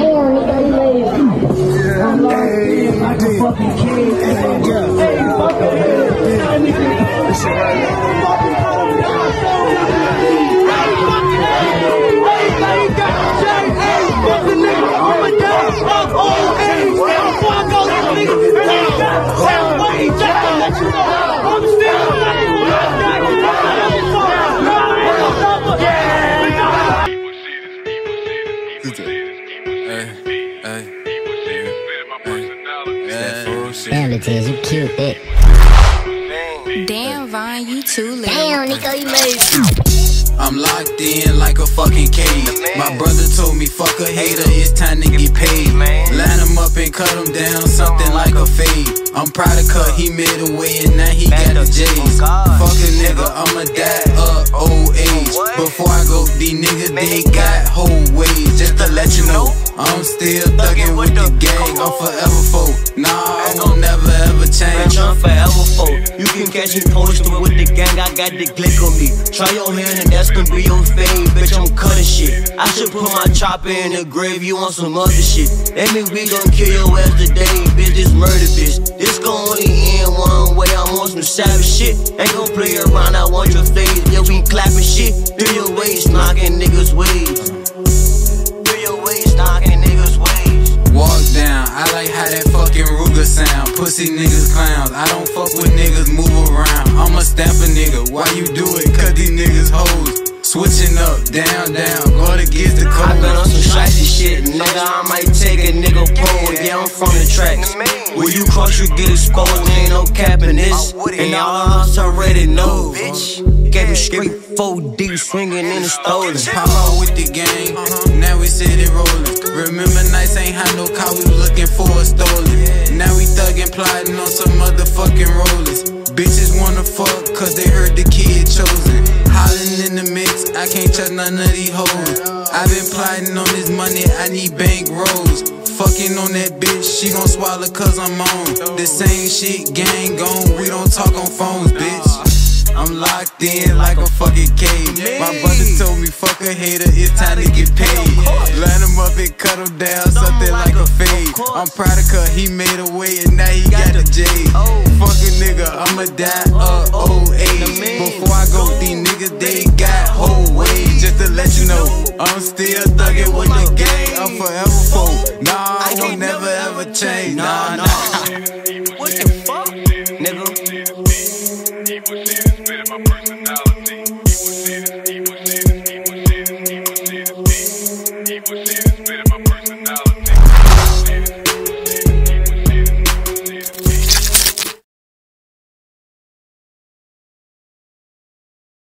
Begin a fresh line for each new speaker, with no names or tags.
You lazy. I'm like a fucking king. Hey, fuck
Damn, Latiz, you cute, thick.
Damn, Vine, you too late.
Damn, nigga, you lazy.
I'm locked in like a fucking cage. My brother told me, fuck a hater, it's time to get paid. Line him up and cut him down, something like a fade. I'm proud of cut, he made a way and now he got the J's. Fuck a nigga, I'ma die of old age. Before I go, these niggas, they got whole ways. Just to let you know, I'm still thuggin' with the gang. I'm forever folk. Nah, I won't never ever change.
I'm forever folk. You can catch me posted with the gang, I got the glick on me. Try your hand and that's gonna be your fame, bitch. I'm cutting shit. I should put my chopper in the grave, you want some other shit. That mean we gon' kill your ass today, bitch. This murder, bitch. This gon' only end one way. I'm on some savage shit. Ain't gon' play around, I want your face. Yeah, we clapping shit. Do your waist, knocking niggas' ways. Do your waist, knocking niggas' ways.
Walk down, I like how that fucking Ruger sound. Pussy niggas clowns, I don't fuck with niggas, move around. I'ma stamp a nigga, why you do it? Cause these niggas hoes. Switching up, down, down, going against the
I
code.
been on some shicey shit, nigga. I might take a nigga pole. Yeah, I'm from the tracks. When you cross, you get exposed. Ain't no capping this. And all us already know, bitch. Gave me straight 4D swinging in the stolen.
Pop out with the gang, now we city rolling. Remember nights ain't had no car, we was looking for a stolen. Now we thuggin' plotting on some motherfucking rollers. Bitches wanna fuck cause they heard the kid chosen. Hollin' in the mix, I can't trust none of these hoes. i been plotting on this money, I need bank rolls. Fucking on that bitch, she gon' swallow cause I'm on. The same shit, gang gone, we don't talk on phones, bitch. I'm locked in like a fucking cage. My brother told me, fuck a hater, it's time to get paid thick, cut him down, something like a fade. I'm proud of her, he made a way and now he got the J. Oh. a nigga, I'ma die of oh, oh. old age. Before I go, these niggas, they got whole ways. Just to let you know, I'm still thugging with the game. I'm forever foe. Nah, I won't never ever change. Nah, nah. what the fuck, nigga? Deep within, deep within, my personality.